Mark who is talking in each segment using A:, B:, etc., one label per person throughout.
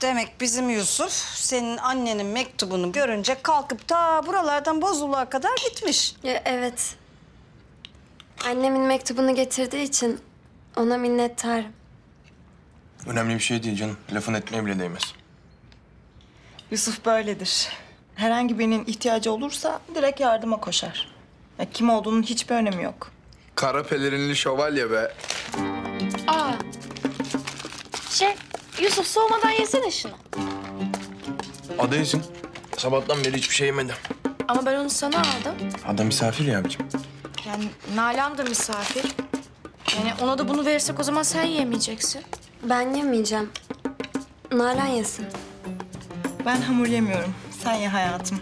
A: Demek bizim Yusuf senin annenin mektubunu görünce kalkıp ta buralardan Bozuluk'a kadar gitmiş.
B: Ya, evet. Annemin mektubunu getirdiği için ona minnettarım.
C: Önemli bir şey değil canım. Lafın etmeye bile değmez.
D: Yusuf böyledir. Herhangi birinin ihtiyacı olursa direkt yardıma koşar. Ya, kim olduğunun hiçbir önemi yok.
C: Kara pelerinli şövalye be.
E: Aa. Şey, Yusuf soğumadan yesene şunu.
C: Adayısın. Sabahtan beri hiçbir şey yemedim.
E: Ama ben onu sana aldım.
C: Ada misafir ya abicim.
E: Yani Nalan da misafir. Yani ona da bunu verirsek o zaman sen yemeyeceksin.
B: Ben yemeyeceğim. Nalan yesin.
D: Ben hamur yemiyorum. Sen ye hayatım.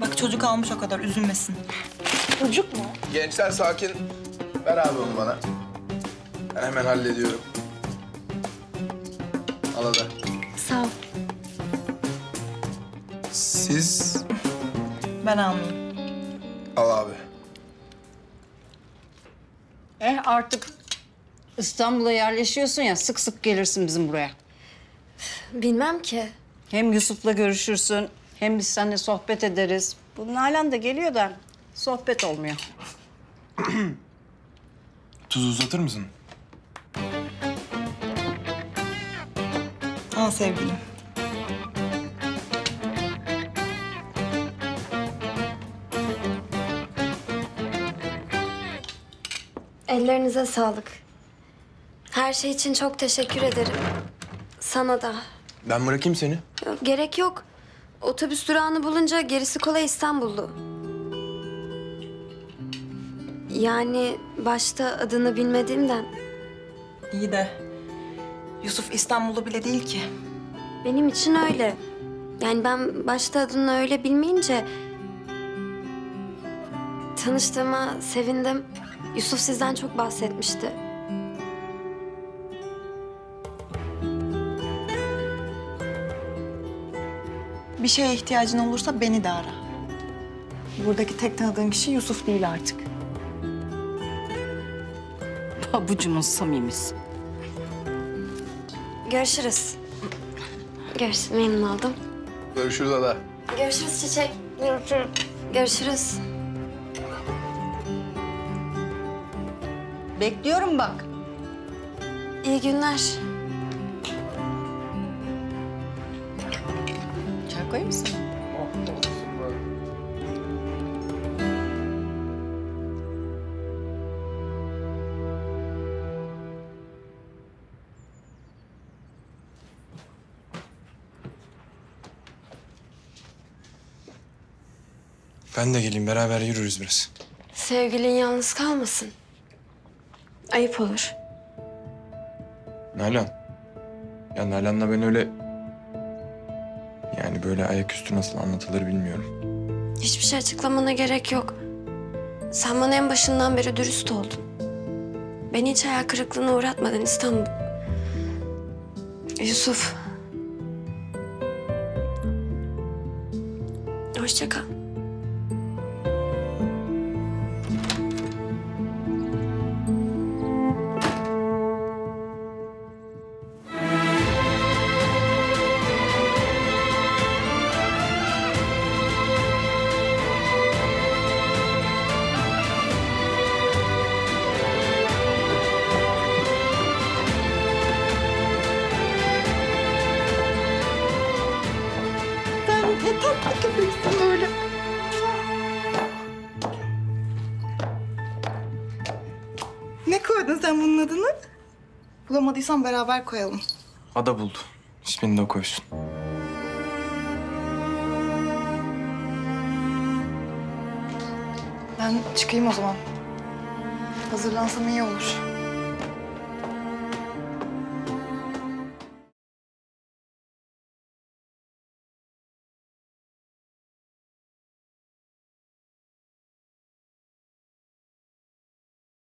D: Bak çocuk almış o kadar üzülmesin.
E: Çocuk mu?
C: Gençler sakin. Ver abi onu bana. Ben hemen hallediyorum. Al Ada.
B: Sağ ol.
C: Siz
D: Ben almayayım.
C: al abi.
A: Eh artık İstanbul'a yerleşiyorsun ya sık sık gelirsin bizim buraya.
B: Bilmem ki.
A: Hem Yusuf'la görüşürsün hem biz seninle sohbet ederiz. Bu Nalan da geliyor da sohbet olmuyor.
C: Tuz uzatır mısın?
D: Al sevgilim.
B: Ellerinize sağlık. Her şey için çok teşekkür ederim. Sana da.
C: Ben bırakayım seni.
B: Yok, gerek yok. Otobüs durağını bulunca gerisi kolay İstanbullu. Yani başta adını bilmediğimden
D: İyi de Yusuf İstanbul'u bile değil ki.
B: benim için öyle. Yani ben başta adını öyle bilmeyince tanıştığıma sevindim. Yusuf sizden çok bahsetmişti.
D: Bir şeye ihtiyacın olursa beni de ara. Buradaki tek tanıdığın kişi Yusuf değil artık.
A: Pabucumun samimisi.
B: Görüşürüz. Görüşürüz. Memnun oldum.
C: Görüşürüz Ada.
B: Görüşürüz Çiçek. Görüşürüz. Görüşürüz.
A: Bekliyorum bak.
B: İyi günler.
A: Çay koyayım mı sana?
C: Ben de geleyim beraber yürürüz biraz.
B: Sevgilin yalnız kalmasın. Ayıp olur.
C: Nalan. Ya Nalan'la ben öyle... Yani böyle ayaküstü nasıl anlatılır bilmiyorum.
B: Hiçbir şey açıklamana gerek yok. Sen bana en başından beri dürüst oldun. Beni hiç hayal kırıklığına uğratmadın İstanbul. Yusuf. Hoşça kal.
D: Koydun sen bunun adını? Bulamadıysan beraber koyalım.
C: Ada buldu. İsmini de koysun.
D: Ben çıkayım o zaman. Hazırlansam iyi olur.